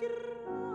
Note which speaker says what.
Speaker 1: grrr.